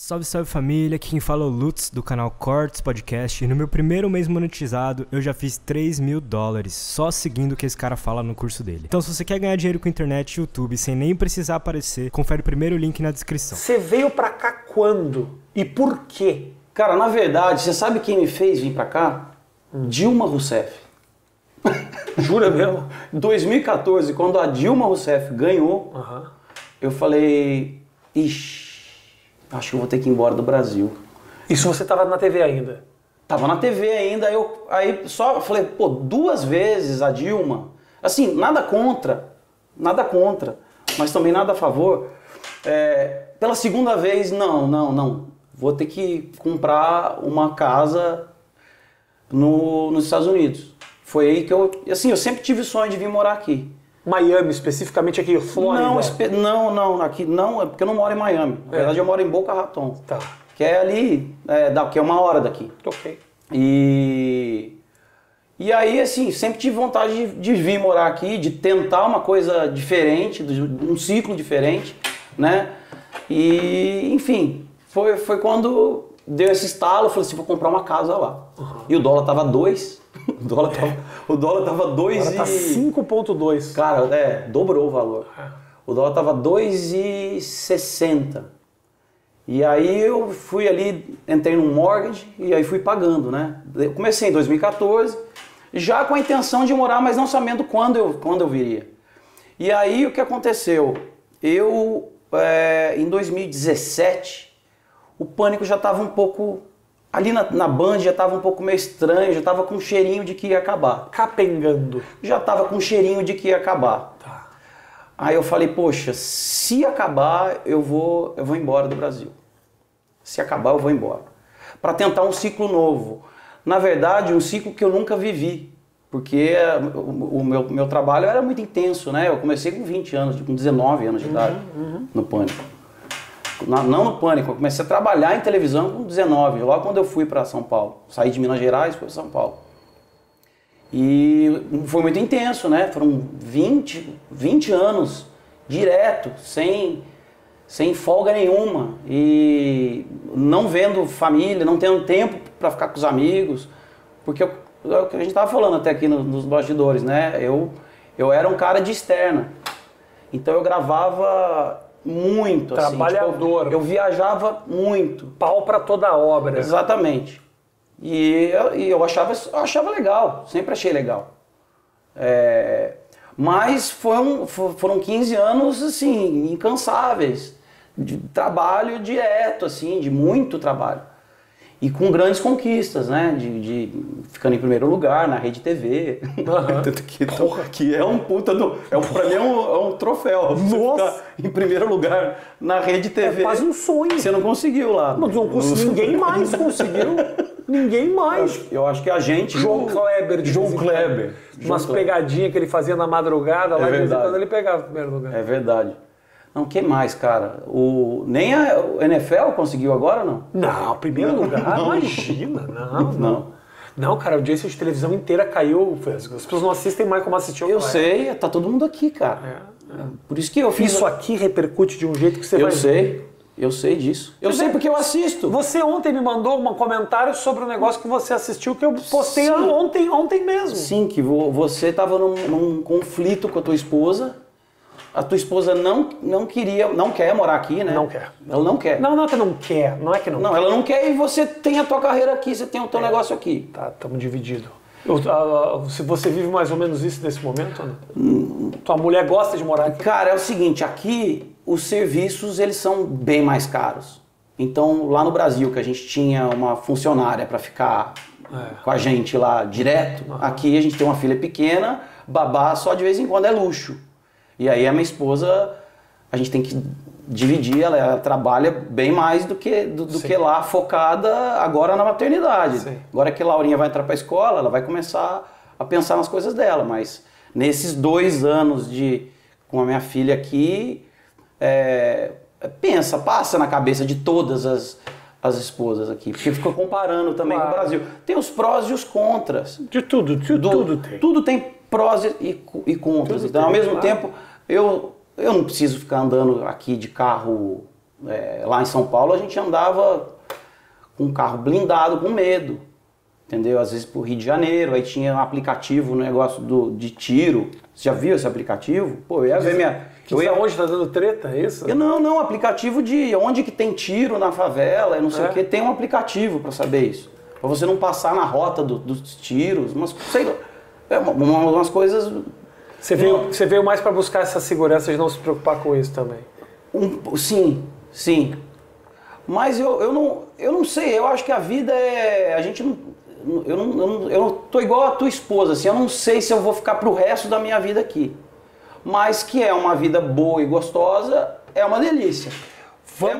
Salve, salve família, aqui quem fala é o Lutz do canal Cortes Podcast e no meu primeiro mês monetizado eu já fiz 3 mil dólares só seguindo o que esse cara fala no curso dele. Então se você quer ganhar dinheiro com internet e YouTube sem nem precisar aparecer, confere o primeiro link na descrição. Você veio pra cá quando? E por quê? Cara, na verdade, você sabe quem me fez vir pra cá? Dilma Rousseff. Jura mesmo? 2014, quando a Dilma Rousseff ganhou, eu falei, ixi, acho que eu vou ter que ir embora do Brasil. Isso você tava na TV ainda? Tava na TV ainda, eu aí só falei, pô, duas vezes a Dilma. Assim, nada contra, nada contra, mas também nada a favor. É, pela segunda vez, não, não, não. Vou ter que comprar uma casa no, nos Estados Unidos. Foi aí que eu, assim, eu sempre tive sonho de vir morar aqui. Miami, especificamente aqui, Flórida. Não, espe- não, não, aqui não, é porque eu não moro em Miami. Na É. verdade, eu moro em Boca Raton, Tá, que é ali, é, que é uma hora daqui. ok. E, e aí, assim, sempre tive vontade de, de vir morar aqui, de tentar uma coisa diferente, de um ciclo diferente, né? E, enfim, foi, foi quando deu esse estalo, eu falei assim, vou comprar uma casa lá. E o dólar tava dois, o dólar tava, o dólar tava dois Agora tá e... 5.2. Cara, é, dobrou o valor. O dólar tava 2,60. E aí eu fui ali, entrei num mortgage e aí fui pagando, né? Eu comecei em 2014, já com a intenção de morar, mas não sabendo quando eu, quando eu viria. E aí o que aconteceu? Eu, é, em 2017, o pânico já estava um pouco. Ali na, na Band já estava um pouco meio estranho, já estava com um cheirinho de que ia acabar. Capengando. Já estava com um cheirinho de que ia acabar. Tá. Aí eu falei, poxa, se acabar, eu vou, eu vou embora do Brasil. Se acabar, eu vou embora. Para tentar um ciclo novo. Na verdade, um ciclo que eu nunca vivi. Porque eh, o, meu, meu trabalho era muito intenso, né? Eu comecei com 20 anos, com 19 anos de idade, no Pânico. Não no Pânico, eu comecei a trabalhar em televisão com 19, logo quando eu fui para São Paulo. Saí de Minas Gerais para São Paulo. E foi muito intenso, né? Foram 20, 20 anos direto, sem, sem folga nenhuma. E não vendo família, não tendo tempo para ficar com os amigos. Porque eu- é o que a gente estava falando até aqui no- nos bastidores, né? Eu, eu era um cara de externa. Então eu gravava muito. assim, tipo, Trabalhador. eu, viajava muito. Pau pra toda a obra. Exatamente. E eu, e eu achava, eu achava legal, sempre achei legal. É, mas foi um- fo- foram 15 anos, assim, incansáveis, de trabalho direto, assim, de muito trabalho. E com grandes conquistas, né? De, de ficando em primeiro lugar na Rede TV. Aham. Tanto que, que é um puta do. É um, pra mim é um, é um troféu. Nossa! ficar em primeiro lugar na Rede TV. É quase um sonho. Você não conseguiu lá. Mas não cons- ninguém mais conseguiu. Ninguém mais. Eu acho que a gente. João Kleber de João em. Kleber. Umas pegadinhas que ele fazia na madrugada, lá É de vez em quando ele pegava o primeiro lugar. É verdade. Não, que mais, cara? O, nem a o NFL conseguiu agora, não? Não, primeiro lugar, Não. imagina. Não, não. Não. Não, cara, a audiência de televisão inteira caiu. As pessoas não assistem mais como assistiam. Eu sei, tá todo mundo aqui, cara. É, Por isso que eu fiz. Isso aqui repercute de um jeito que você eu vai. sei. Eu sei disso. Eu Mas sei é- porque eu assisto. Você ontem me mandou um comentário sobre um negócio que você assistiu que eu postei Sim. ontem, ontem mesmo. Sim, que vo- você tava num, num conflito com a tua esposa. A tua esposa não, não queria, não quer morar aqui, né? Não quer. Ela não quer. Não, não é que não quer, não é que não, Não, ela não quer e você tem a tua carreira aqui, você tem o teu negócio aqui. Tá, estamos divididos. Se você vive mais ou menos isso nesse momento, não? Tua mulher gosta de morar aqui? Cara, é o seguinte, aqui os serviços eles são bem mais caros. Então, lá no Brasil, que a gente tinha uma funcionária para ficar É. com a gente lá direto, aqui a gente tem uma filha pequena, babá só de vez em quando é luxo. E aí a minha esposa, a gente tem que dividir, ela, ela trabalha bem mais do que, do, do que lá, focada agora na maternidade. Sim. Agora que a Laurinha vai entrar para a escola, ela vai começar a pensar nas coisas dela, mas nesses dois anos de com a minha filha aqui, é, pensa, passa na cabeça de todas as, as esposas aqui, porque fica comparando também Claro. com o Brasil. Tem os prós e os contras. De tudo, de Do- tudo tem. Tudo tem prós e, e contras. Então, ao mesmo tempo, eu, eu não preciso ficar andando aqui de carro É, lá em São Paulo a gente andava com um carro blindado, com medo. Entendeu? Às vezes pro Rio de Janeiro, aí tinha um aplicativo, um negócio do, de tiro. Você já viu esse aplicativo? Pô, eu ia ver minha. Que Eu ia, hoje tá dando treta, é isso? eu, não, não, aplicativo de onde que tem tiro na favela, e não sei É? o que, tem um aplicativo para saber isso. Pra você não passar na rota do- dos tiros, mas sei lá. É uma- uma- umas coisas. Você veio, você veio mais para buscar essa segurança de não se preocupar com isso também. um- sim, sim. Mas eu, eu, não, eu não sei, eu acho que a vida é. A gente não. Eu não, eu não. eu não tô igual a tua esposa, assim, eu não sei se eu vou ficar pro resto da minha vida aqui. Mas que é uma vida boa e gostosa, é uma delícia.